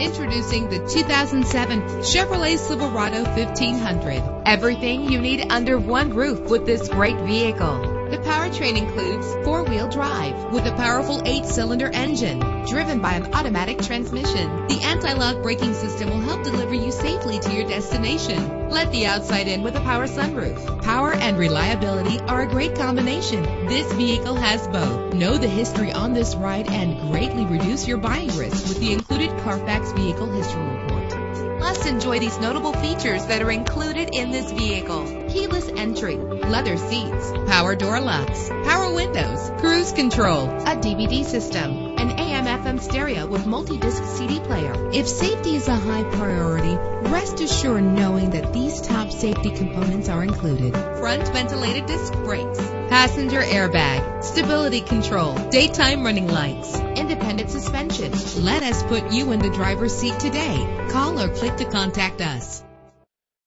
Introducing the 2007 Chevrolet Silverado 1500. Everything you need under one roof with this great vehicle. The powertrain includes four-wheel drive with a powerful eight-cylinder engine driven by an automatic transmission. The anti-lock braking system will help deliver you safely to your destination. Let the outside in with a power sunroof. Power and reliability are a great combination. This vehicle has both. Know the history on this ride and greatly reduce your buying risk with the included Carfax Vehicle History Report. Plus, enjoy these notable features that are included in this vehicle. Keyless entry, leather seats, power door locks, power windows, cruise control, a DVD system, an AM FM stereo with multi-disc CD player. If safety is a high priority, rest assured knowing that these top safety components are included. Front ventilated disc brakes, passenger airbag, stability control, daytime running lights, independent suspension. Let us put you in the driver's seat today. Call or click to contact us.